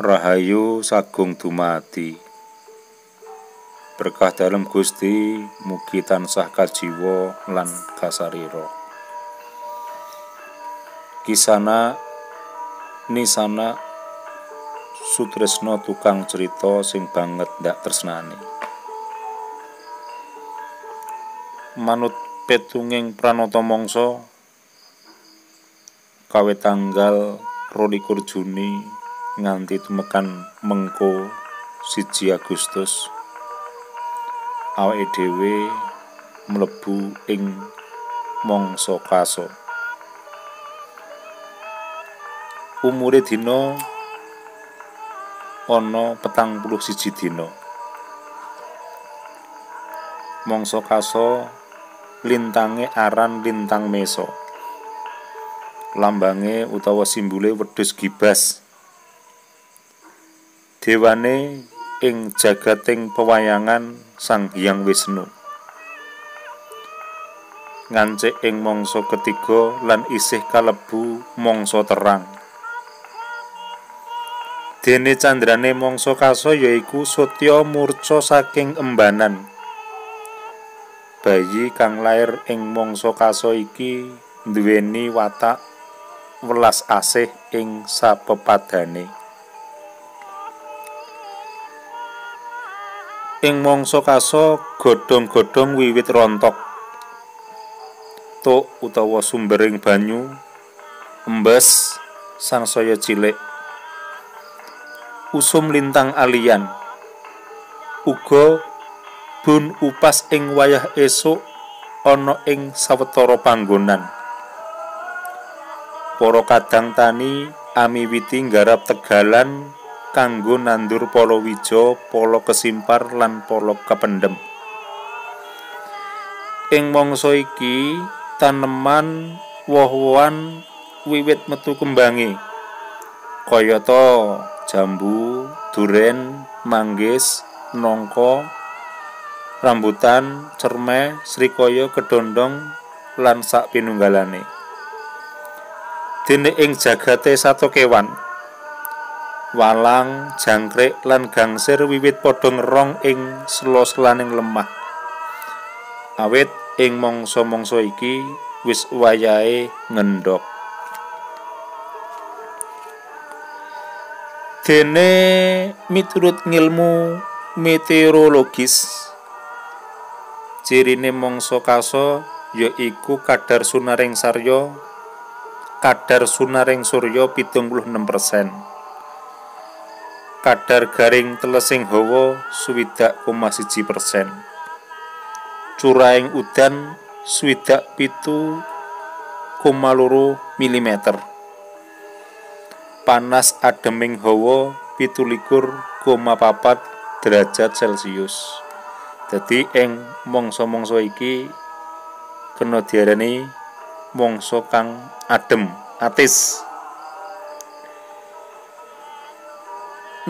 Rahayu sagung dumati Berkah dalam Gusti mugi tansah kajiwa lan kasarira. Kisana nisana sutresno tukang cerita sing banget ndak tresnani. Manut petunging pranata mangsa kawe tanggal 22 Juni nganti temekan mengko siji Agustus awake dhewe mlebu ing mangsa kaso umure dina ana petang puluh siji dina. Mangsa kaso lintange aran lintang meso. Lambange utawa simbole wedhus gibas dewane ing jagating pewayangan Sang Hyang Wisnu. Ngancik ing mangsa ketiga lan isih kalebu mangsa terang. Dene candrane mangsa kaso yaiku Sotya murca saking embanan. Bayi kang lair ing mangsa kaso iki duweni watak welas asih ing sapepadane. Ing mangsa kaso godhong-godhong wiwit rontok. Tuk utawa sumbering banyu embes sangsaya cilik. Usum lintang alian. Uga bun upas ing wayah esuk ana ing sawetara panggonan. Para kadang tani amiwiti nggarap tegalan kanggo nandur palawija, pala kesimpar lan pala kependem. Ing mangsa iki taneman woh-wohan wiwit metu kembange. Kayata jambu, duren, manggis, nongko, rambutan, cermeh, srikaya, kedondong lan sak pinunggalane. Dene ing jagate sato kewan, walang, jangkrik lan gangsir wiwit padha ngerong ing sela-selaning lemah. Awit ing mangsa-mangsa iki wis wayahe ngendhok. Dene miturut ngilmu meteorologis cirine mangsa kaso yaiku kadar sunaring sarya kadar sunaring surya 76 persen. Kadar garing telesing hawa swidak koma siji persen. Curahing udan swidak pitu koma loro milimeter. Panas ademing hawa pitu likur koma papat derajat celcius. Jadi ing mangsa-mangsa iki kena diarani mangsa kang adem atis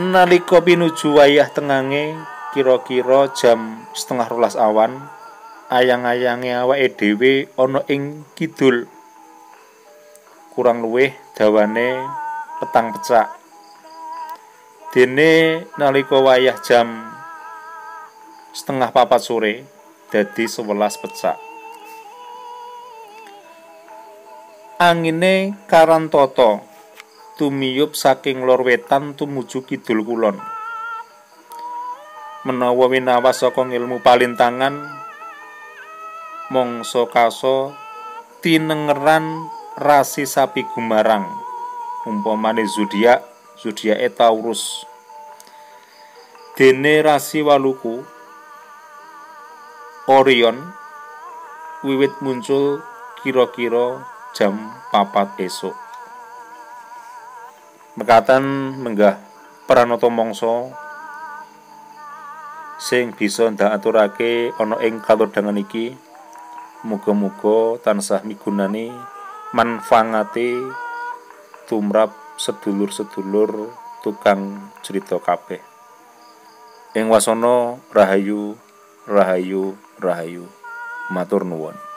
nalika pinuju wayah tengange kira-kira jam setengah rolas awan ayang-ayange awake dhewe ana ing kidul. Kurang luwih dawane petang pecak. Dene nalika wayah jam setengah papat sore dadi 11 pecak. Angine karantata tumiyup saking lor wetan tumuju kidul kulon. Menawa winawas saka ilmu palintangan mangsa kaso tinengeran rasi sapi gumarang umpamane zodiak zodiake Taurus dene rasi waluku Orion wiwit muncul kira-kira jam papat esok mekaten menggah pranata mangsa sing bisa ndaturake ana ing kalodhangan iki. Muga-muga tansah migunani manfaate tumrap sedulur-sedulur tukang cerita kabeh. Ing wasana rahayu rahayu rahayu. Matur nuwun